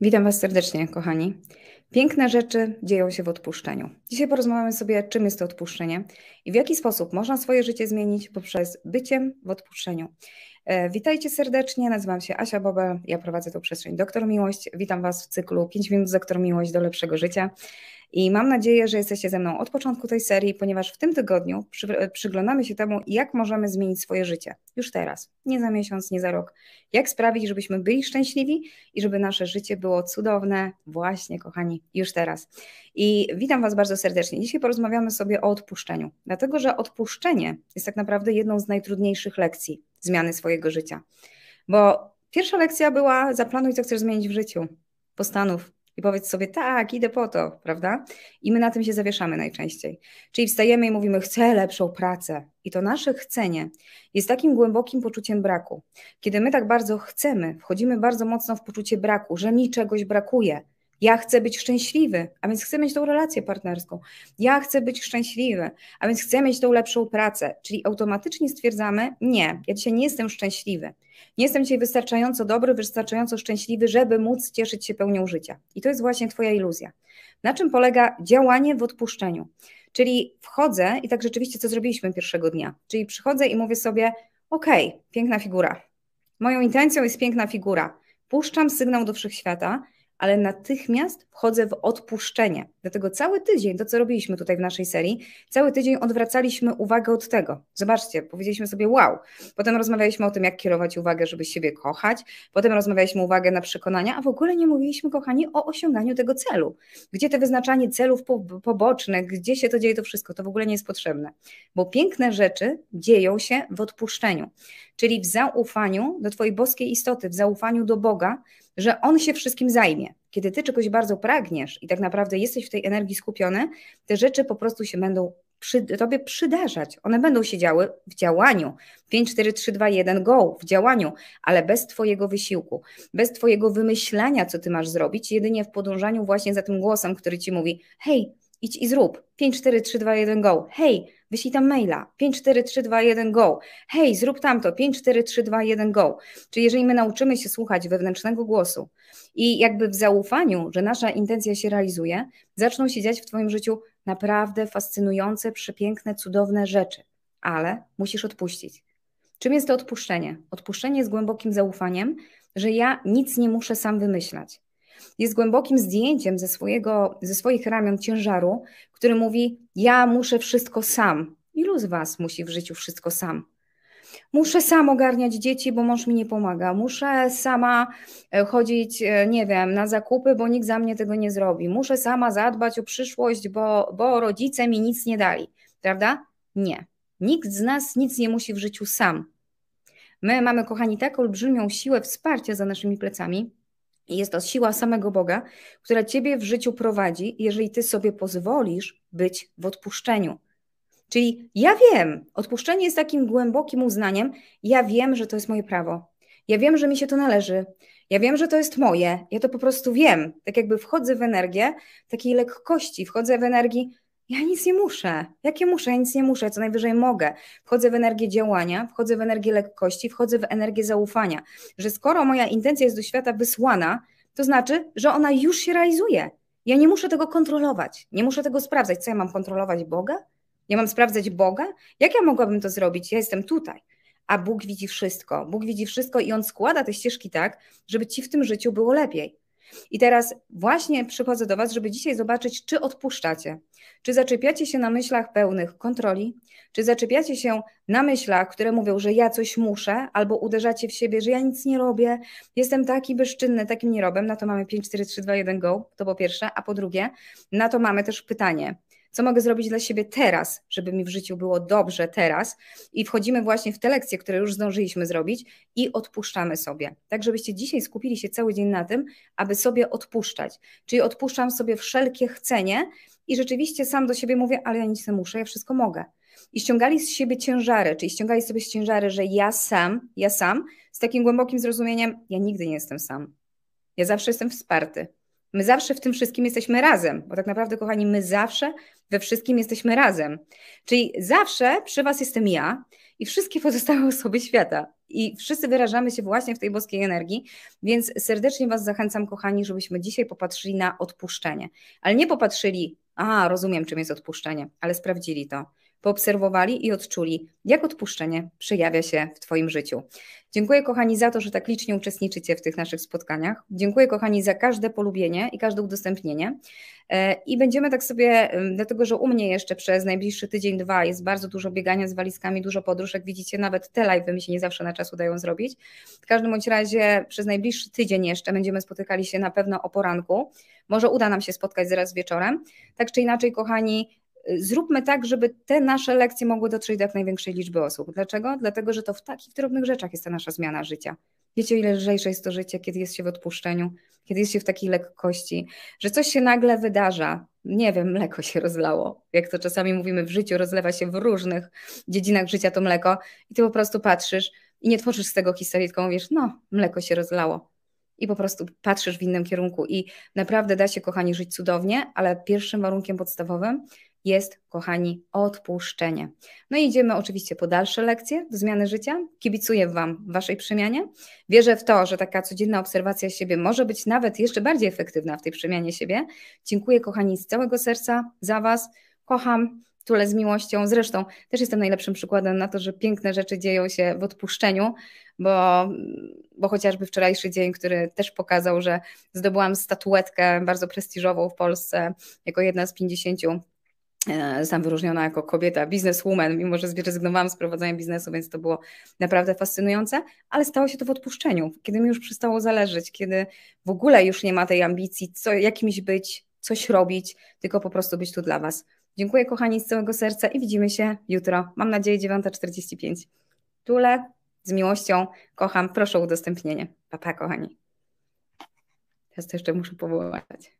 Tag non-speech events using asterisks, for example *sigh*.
Witam Was serdecznie, kochani. Piękne rzeczy dzieją się w odpuszczeniu. Dzisiaj porozmawiamy sobie, czym jest to odpuszczenie i w jaki sposób można swoje życie zmienić poprzez byciem w odpuszczeniu. E, witajcie serdecznie, nazywam się Asia Bobel, ja prowadzę tą przestrzeń Doktor Miłość. Witam Was w cyklu 5 minut z Doktor Miłość do lepszego życia. I mam nadzieję, że jesteście ze mną od początku tej serii, ponieważ w tym tygodniu przy, przyglądamy się temu, jak możemy zmienić swoje życie. Już teraz, nie za miesiąc, nie za rok. Jak sprawić, żebyśmy byli szczęśliwi i żeby nasze życie było cudowne, właśnie, kochani, już teraz. I witam Was bardzo serdecznie. Dzisiaj porozmawiamy sobie o odpuszczeniu, dlatego że odpuszczenie jest tak naprawdę jedną z najtrudniejszych lekcji zmiany swojego życia. Bo pierwsza lekcja była: zaplanuj, co chcesz zmienić w życiu. Postanów, i powiedz sobie, tak, idę po to, prawda? I my na tym się zawieszamy najczęściej. Czyli wstajemy i mówimy, chcę lepszą pracę. I to nasze chcenie jest takim głębokim poczuciem braku. Kiedy my tak bardzo chcemy, wchodzimy bardzo mocno w poczucie braku, że mi czegoś brakuje, ja chcę być szczęśliwy, a więc chcę mieć tą relację partnerską. Ja chcę być szczęśliwy, a więc chcę mieć tą lepszą pracę. Czyli automatycznie stwierdzamy: Nie, ja dzisiaj nie jestem szczęśliwy. Nie jestem dzisiaj wystarczająco dobry, wystarczająco szczęśliwy, żeby móc cieszyć się pełnią życia. I to jest właśnie Twoja iluzja. Na czym polega działanie w odpuszczeniu? Czyli wchodzę i tak rzeczywiście, co zrobiliśmy pierwszego dnia. Czyli przychodzę i mówię sobie: OK, piękna figura. Moją intencją jest piękna figura. Puszczam sygnał do wszechświata ale natychmiast wchodzę w odpuszczenie. Dlatego cały tydzień, to co robiliśmy tutaj w naszej serii, cały tydzień odwracaliśmy uwagę od tego. Zobaczcie, powiedzieliśmy sobie wow. Potem rozmawialiśmy o tym, jak kierować uwagę, żeby siebie kochać. Potem rozmawialiśmy uwagę na przekonania, a w ogóle nie mówiliśmy, kochani, o osiąganiu tego celu. Gdzie te wyznaczanie celów pobocznych, gdzie się to dzieje, to wszystko, to w ogóle nie jest potrzebne. Bo piękne rzeczy dzieją się w odpuszczeniu, czyli w zaufaniu do Twojej boskiej istoty, w zaufaniu do Boga, że on się wszystkim zajmie. Kiedy ty czegoś bardzo pragniesz i tak naprawdę jesteś w tej energii skupiony, te rzeczy po prostu się będą przy, tobie przydarzać. One będą się działy w działaniu. 5, 4, 3, 2, 1, go, w działaniu, ale bez Twojego wysiłku, bez Twojego wymyślania, co Ty masz zrobić, jedynie w podążaniu właśnie za tym głosem, który Ci mówi: hej, idź i zrób. 5, 4, 3, 2, 1, go. Hej, wyślij tam maila. 5, 4, 3, 2, 1, go. Hej, zrób tamto. 5, 4, 3, 2, 1, go. Czyli jeżeli my nauczymy się słuchać wewnętrznego głosu i jakby w zaufaniu, że nasza intencja się realizuje, zaczną się dziać w Twoim życiu naprawdę fascynujące, przepiękne, cudowne rzeczy. Ale musisz odpuścić. Czym jest to odpuszczenie? Odpuszczenie jest głębokim zaufaniem, że ja nic nie muszę sam wymyślać jest głębokim zdjęciem ze, swojego, ze swoich ramion ciężaru, który mówi: Ja muszę wszystko sam. Ilu z Was musi w życiu wszystko sam? Muszę sam ogarniać dzieci, bo mąż mi nie pomaga. Muszę sama e, chodzić, e, nie wiem, na zakupy, bo nikt za mnie tego nie zrobi. Muszę sama zadbać o przyszłość, bo, bo rodzice mi nic nie dali. Prawda? Nie. Nikt z nas nic nie musi w życiu sam. My mamy, kochani, taką olbrzymią siłę wsparcia za naszymi plecami, jest to siła samego Boga, która ciebie w życiu prowadzi, jeżeli ty sobie pozwolisz być w odpuszczeniu. Czyli ja wiem, odpuszczenie jest takim głębokim uznaniem, ja wiem, że to jest moje prawo. Ja wiem, że mi się to należy. Ja wiem, że to jest moje. Ja to po prostu wiem. Tak jakby wchodzę w energię takiej lekkości, wchodzę w energii, ja nic nie muszę. Jakie muszę? Ja nic nie muszę, co najwyżej mogę. Wchodzę w energię działania, wchodzę w energię lekkości, wchodzę w energię zaufania. Że skoro moja intencja jest do świata wysłana, to znaczy, że ona już się realizuje. Ja nie muszę tego kontrolować, nie muszę tego sprawdzać. Co ja mam kontrolować Boga? Ja mam sprawdzać Boga? Jak ja mogłabym to zrobić? Ja jestem tutaj. A Bóg widzi wszystko. Bóg widzi wszystko i on składa te ścieżki tak, żeby ci w tym życiu było lepiej. I teraz właśnie przychodzę do Was, żeby dzisiaj zobaczyć, czy odpuszczacie, czy zaczepiacie się na myślach pełnych kontroli, czy zaczepiacie się na myślach, które mówią, że ja coś muszę, albo uderzacie w siebie, że ja nic nie robię, jestem taki bezczynny, takim nie. Na to mamy 5, 4, 3, 2, 1, go, to po pierwsze, a po drugie, na to mamy też pytanie, co mogę zrobić dla siebie teraz, żeby mi w życiu było dobrze teraz. I wchodzimy właśnie w te lekcje, które już zdążyliśmy zrobić i odpuszczamy sobie. Tak, żebyście dzisiaj skupili się cały dzień na tym, aby sobie odpuszczać. Czyli odpuszczam sobie wszelkie chcenie i rzeczywiście sam do siebie mówię, ale ja nic nie muszę, ja wszystko mogę. I ściągali z siebie ciężary, czyli ściągali sobie ciężary, że ja sam, ja sam, z takim głębokim zrozumieniem, ja nigdy nie jestem sam. Ja zawsze jestem wsparty. My zawsze w tym wszystkim jesteśmy razem, bo tak naprawdę, kochani, my zawsze we wszystkim jesteśmy razem. Czyli zawsze przy Was jestem ja i wszystkie pozostałe *laughs* osoby świata. I wszyscy wyrażamy się właśnie w tej boskiej energii, więc serdecznie Was zachęcam, kochani, żebyśmy dzisiaj popatrzyli na odpuszczenie. Ale nie popatrzyli, a rozumiem, czym jest odpuszczenie, ale sprawdzili to poobserwowali i odczuli, jak odpuszczenie przejawia się w Twoim życiu. Dziękuję, kochani, za to, że tak licznie uczestniczycie w tych naszych spotkaniach. Dziękuję, kochani, za każde polubienie i każde udostępnienie. E, I będziemy tak sobie, dlatego że u mnie jeszcze przez najbliższy tydzień, dwa jest bardzo dużo biegania z walizkami, dużo podróż. Jak widzicie, nawet te live mi się nie zawsze na czas udają zrobić. W każdym bądź razie przez najbliższy tydzień jeszcze będziemy spotykali się na pewno o poranku. Może uda nam się spotkać zaraz wieczorem. Tak czy inaczej, kochani, zróbmy tak, żeby te nasze lekcje mogły dotrzeć do jak największej liczby osób. Dlaczego? Dlatego, że to w takich drobnych rzeczach jest ta nasza zmiana życia. Wiecie, ile lżejsze jest to życie, kiedy jest się w odpuszczeniu, kiedy jest się w takiej lekkości, że coś się nagle wydarza. Nie wiem, mleko się rozlało. Jak to czasami mówimy w życiu, rozlewa się w różnych dziedzinach życia to mleko i ty po prostu patrzysz i nie tworzysz z tego historii, tylko mówisz, no, mleko się rozlało. I po prostu patrzysz w innym kierunku. I naprawdę da się, kochani, żyć cudownie, ale pierwszym warunkiem podstawowym jest, kochani, odpuszczenie. No i idziemy oczywiście po dalsze lekcje do zmiany życia. Kibicuję Wam w Waszej przemianie. Wierzę w to, że taka codzienna obserwacja siebie może być nawet jeszcze bardziej efektywna w tej przemianie siebie. Dziękuję, kochani, z całego serca za Was. Kocham, tule z miłością. Zresztą też jestem najlepszym przykładem na to, że piękne rzeczy dzieją się w odpuszczeniu, bo, bo chociażby wczorajszy dzień, który też pokazał, że zdobyłam statuetkę bardzo prestiżową w Polsce jako jedna z 50 E, zostałam wyróżniona jako kobieta, bizneswoman, mimo że zrezygnowałam z prowadzenia biznesu, więc to było naprawdę fascynujące, ale stało się to w odpuszczeniu, kiedy mi już przestało zależeć, kiedy w ogóle już nie ma tej ambicji, co, jakimś być, coś robić, tylko po prostu być tu dla Was. Dziękuję kochani z całego serca i widzimy się jutro, mam nadzieję 9.45. Tule, z miłością, kocham, proszę o udostępnienie. Pa, pa kochani. Teraz to jeszcze muszę powołać.